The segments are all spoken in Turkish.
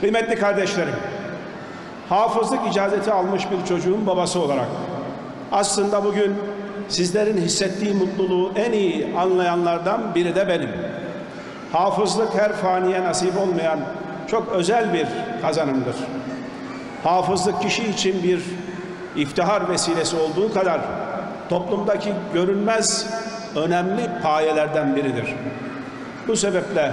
Kıymetli kardeşlerim, hafızlık icazeti almış bir çocuğun babası olarak aslında bugün sizlerin hissettiği mutluluğu en iyi anlayanlardan biri de benim. Hafızlık her faniye nasip olmayan çok özel bir kazanımdır. Hafızlık kişi için bir iftihar vesilesi olduğu kadar toplumdaki görünmez önemli payelerden biridir. Bu sebeple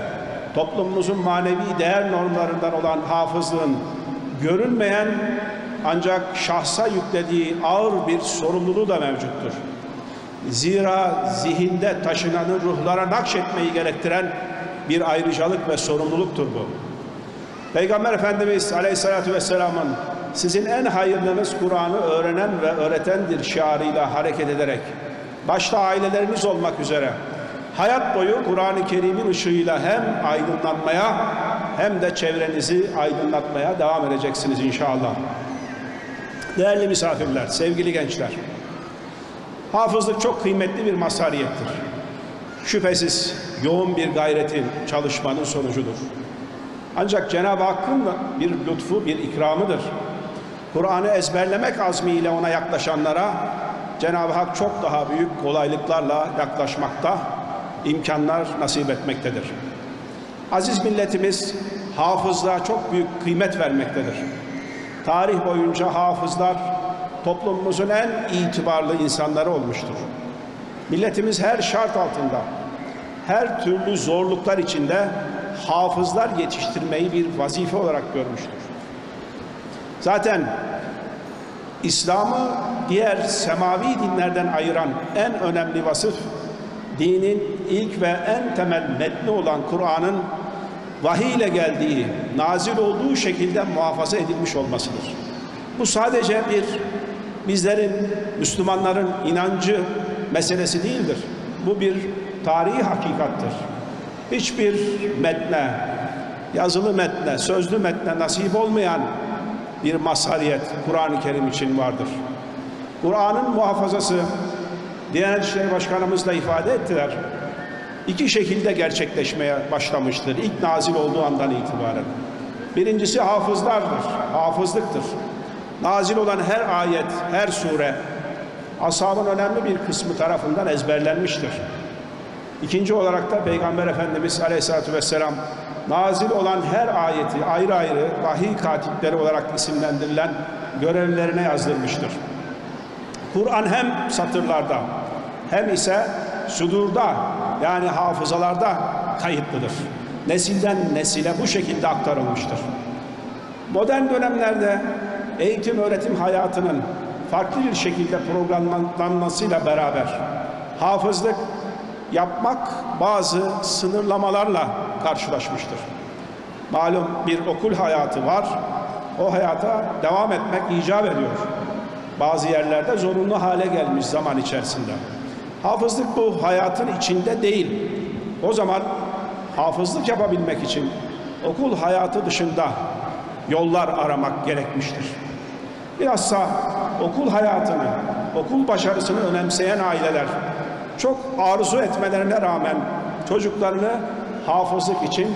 toplumumuzun manevi değer normlarından olan hafızlığın görünmeyen ancak şahsa yüklediği ağır bir sorumluluğu da mevcuttur. Zira zihinde taşınanı ruhlara nakşetmeyi gerektiren bir ayrıcalık ve sorumluluktur bu. Peygamber Efendimiz Aleyhisselatü Vesselam'ın sizin en hayırlınız Kur'an'ı öğrenen ve öğretendir şiarıyla hareket ederek başta aileleriniz olmak üzere hayat boyu Kur'an-ı Kerim'in ışığıyla hem aydınlanmaya hem de çevrenizi aydınlatmaya devam edeceksiniz inşallah. Değerli misafirler, sevgili gençler, hafızlık çok kıymetli bir mazhariyettir. Şüphesiz yoğun bir gayretin, çalışmanın sonucudur. Ancak Cenab-ı Hakk'ın bir lütfu, bir ikramıdır. Kur'an'ı ezberlemek azmiyle ona yaklaşanlara Cenab-ı Hak çok daha büyük kolaylıklarla yaklaşmakta, imkanlar nasip etmektedir. Aziz milletimiz hafızlığa çok büyük kıymet vermektedir. Tarih boyunca hafızlar toplumumuzun en itibarlı insanları olmuştur. Milletimiz her şart altında, her türlü zorluklar içinde hafızlar yetiştirmeyi bir vazife olarak görmüştür. Zaten İslam'ı diğer semavi dinlerden ayıran en önemli vasıf dinin ilk ve en temel metni olan Kur'an'ın vahiy ile geldiği, nazil olduğu şekilde muhafaza edilmiş olmasıdır. Bu sadece bir bizlerin, Müslümanların inancı meselesi değildir. Bu bir tarihi hakikattır. Hiçbir metne, yazılı metne, sözlü metne nasip olmayan bir mazhariyet Kur'an-ı Kerim için vardır. Kur'an'ın muhafazası Diyanet İşleri Başkanımız da ifade ettiler. İki şekilde gerçekleşmeye başlamıştır ilk nazil olduğu andan itibaren. Birincisi hafızlardır, hafızlıktır. Nazil olan her ayet, her sure ashabın önemli bir kısmı tarafından ezberlenmiştir. İkinci olarak da Peygamber Efendimiz Aleyhisselatü Vesselam nazil olan her ayeti ayrı ayrı vahiy katipleri olarak isimlendirilen görevlerine yazdırmıştır. Kur'an hem satırlarda hem ise sudurda yani hafızalarda kayıtlıdır. Nesilden nesile bu şekilde aktarılmıştır. Modern dönemlerde eğitim öğretim hayatının farklı bir şekilde programlanmasıyla beraber hafızlık yapmak bazı sınırlamalarla karşılaşmıştır. Malum bir okul hayatı var. O hayata devam etmek icap ediyor. Bazı yerlerde zorunlu hale gelmiş zaman içerisinde. Hafızlık bu hayatın içinde değil. O zaman hafızlık yapabilmek için okul hayatı dışında yollar aramak gerekmiştir. Bilhassa okul hayatını, okul başarısını önemseyen aileler çok arzu etmelerine rağmen çocuklarını hafızlık için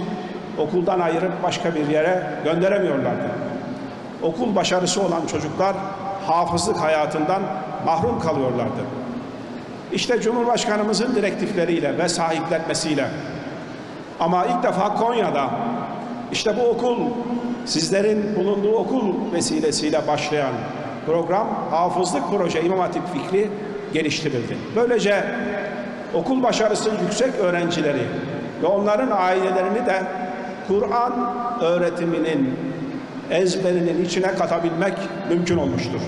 okuldan ayırıp başka bir yere gönderemiyorlardı. Okul başarısı olan çocuklar hafızlık hayatından mahrum kalıyorlardı. İşte Cumhurbaşkanımızın direktifleriyle ve sahiplenmesiyle ama ilk defa Konya'da işte bu okul sizlerin bulunduğu okul vesilesiyle başlayan program hafızlık proje İmam Hatip fikri geliştirildi. Böylece okul başarısı yüksek öğrencileri ve onların ailelerini de Kur'an öğretiminin ezberinin içine katabilmek mümkün olmuştur.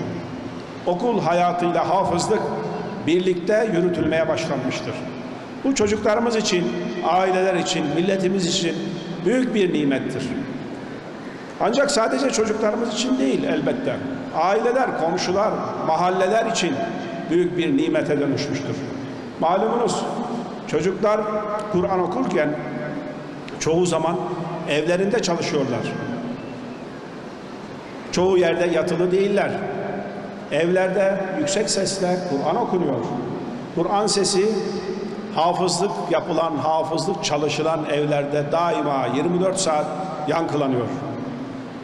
Okul hayatıyla hafızlık birlikte yürütülmeye başlanmıştır. Bu çocuklarımız için, aileler için, milletimiz için büyük bir nimettir. Ancak sadece çocuklarımız için değil elbette. Aileler, komşular, mahalleler için büyük bir nimete dönüşmüştür. Malumunuz çocuklar Kur'an okurken çoğu zaman evlerinde çalışıyorlar. Çoğu yerde yatılı değiller. Evlerde yüksek sesle Kur'an okunuyor. Kur'an sesi hafızlık yapılan, hafızlık çalışılan evlerde daima 24 saat yankılanıyor.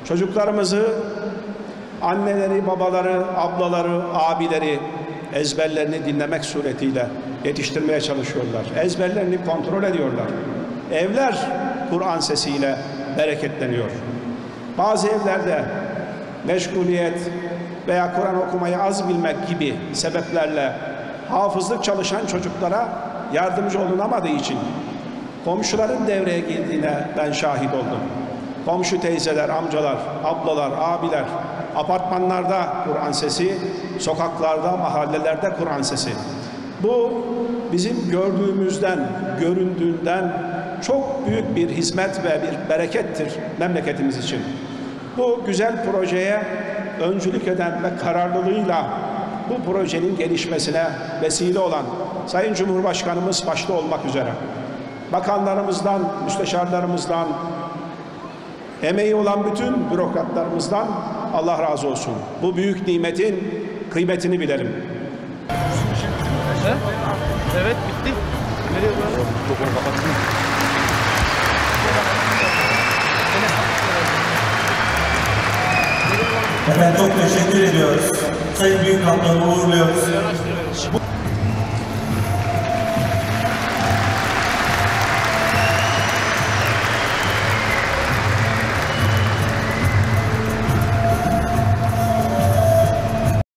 Çocuklarımızı anneleri, babaları, ablaları, abileri ezberlerini dinlemek suretiyle yetiştirmeye çalışıyorlar. Ezberlerini kontrol ediyorlar. Evler Kur'an sesiyle bereketleniyor. Bazı evlerde meşguliyet veya Kur'an okumayı az bilmek gibi sebeplerle hafızlık çalışan çocuklara yardımcı olunamadığı için komşuların devreye girdiğine ben şahit oldum. Komşu teyzeler, amcalar, ablalar, abiler, apartmanlarda Kur'an sesi, sokaklarda, mahallelerde Kur'an sesi. Bu bizim gördüğümüzden, göründüğünden çok büyük bir hizmet ve bir berekettir memleketimiz için. Bu güzel projeye öncülük eden ve kararlılığıyla bu projenin gelişmesine vesile olan Sayın Cumhurbaşkanımız başta olmak üzere bakanlarımızdan, müsteşarlarımızdan, emeği olan bütün bürokratlarımızdan Allah razı olsun. Bu büyük nimetin kıymetini bilelim. Evet bitti. Nereye Efendim çok teşekkür ediyoruz. Sayın Büyük Kaptan'ı uğurluyoruz.